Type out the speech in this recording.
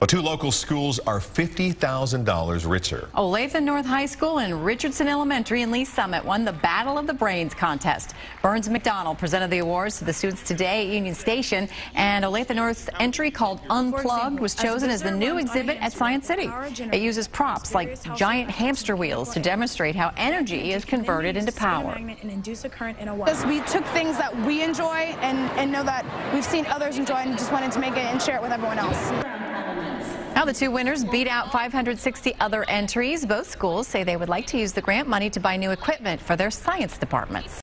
Well, two local schools are $50,000 richer. Olathe North High School and Richardson Elementary in Lee's Summit won the Battle of the Brains contest. Burns McDonnell presented the awards to the students today at Union Station, and Olathe North's entry called Unplugged was chosen as the new exhibit at Science City. It uses props like giant hamster wheels to demonstrate how energy is converted into power. Because we took things that we enjoy and, and know that we've seen others enjoy and just wanted to make it and share it with everyone else. Now the two winners beat out 560 other entries. Both schools say they would like to use the grant money to buy new equipment for their science departments.